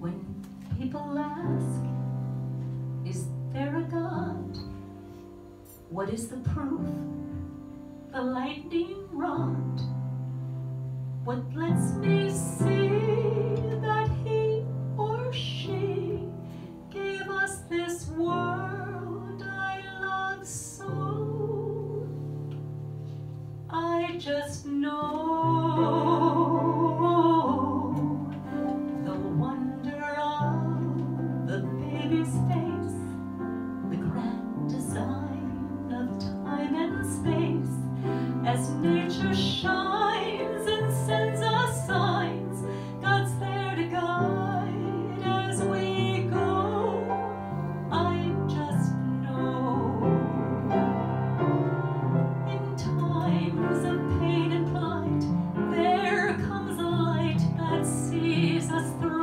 When people ask, is there a God? What is the proof? The lightning rod. What lets me see just know the wonder of the baby's face, the grand design of time and space as nature shines. us through.